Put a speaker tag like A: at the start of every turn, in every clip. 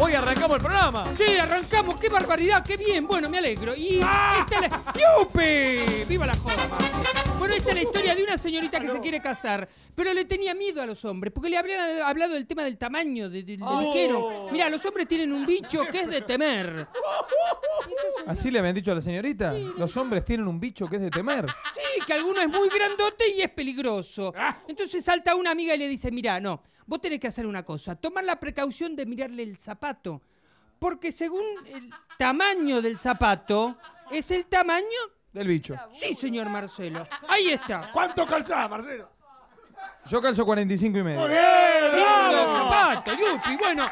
A: Hoy arrancamos el programa.
B: Sí, arrancamos. ¡Qué barbaridad! ¡Qué bien! Bueno, me alegro. Y
A: ah.
B: esta es la... ¡Yupi! ¡Viva la joda! Una señorita que se quiere casar, pero le tenía miedo a los hombres, porque le habían hablado del tema del tamaño, de- de- le
A: Oh.
B: dijeron, mira, los hombres tienen un bicho que es de temer.
A: ¿Así le habían dicho a la señorita? Los hombres tienen un bicho que es de temer.
B: Sí, que alguno es muy grandote y es peligroso.
A: Ah.
B: Entonces salta una amiga y le dice, mira, no, vos tenés que hacer una cosa, tomar la precaución de mirarle el zapato, porque según el tamaño del zapato, es el tamaño...
A: Del bicho.
B: Sí, señor Marcelo. Ahí está.
C: ¿Cuánto calzás, Marcelo?
A: Yo calzo 45 y medio.
C: Muy bien, bravo.
B: zapato, yupi. Bueno,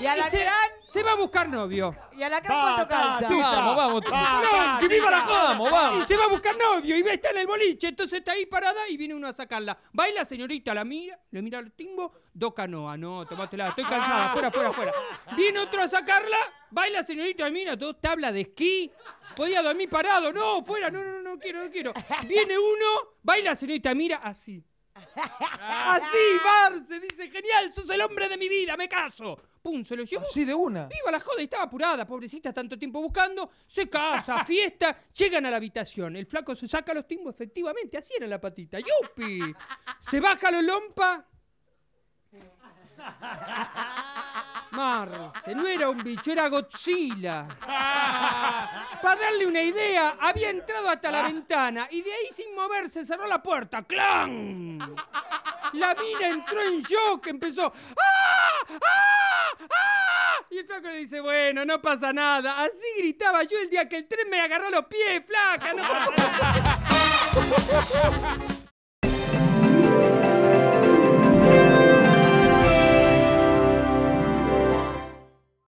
D: ¿Y a la
B: y se,
D: gran?
B: se va a buscar novio.
D: ¿Y a la gran cuánto calza?
C: Tita.
A: Vamos, vamos.
C: Va,
B: No, que viva la joda.
A: Vamos, vamos.
B: Y se va a buscar novio y ve está en el boliche, entonces está ahí parada y viene uno a sacarla. Baila, señorita, la mira, le mira al timbo, do canoa, no, tomátela, estoy cansada, fuera, fuera, fuera. Viene otro a sacarla, baila, señorita, mira, dos tablas de esquí. Podía dormir parado, no, fuera, no, no, no, no quiero, no quiero. Viene uno, baila, señorita, mira, así. Así, Marce, dice, genial, sos el hombre de mi vida, me caso. Pum, se lo llevó.
A: Así de una.
B: Viva la joda, y estaba apurada, pobrecita, tanto tiempo buscando. Se casa, fiesta, llegan a la habitación. El flaco se saca los timbos, efectivamente, así era la patita. ¡Yupi! Se baja los lompa. Marce, no era un bicho, era Godzilla. Para darle una idea, había entrado hasta la ventana y de ahí sin moverse cerró la puerta. ¡Clan! La mina entró en shock, empezó. ¡Ah! ¡Ah! ¡Ah! Y el flaco le dice, bueno, no pasa nada. Así gritaba yo el día que el tren me agarró los pies, flaca. No pasa nada.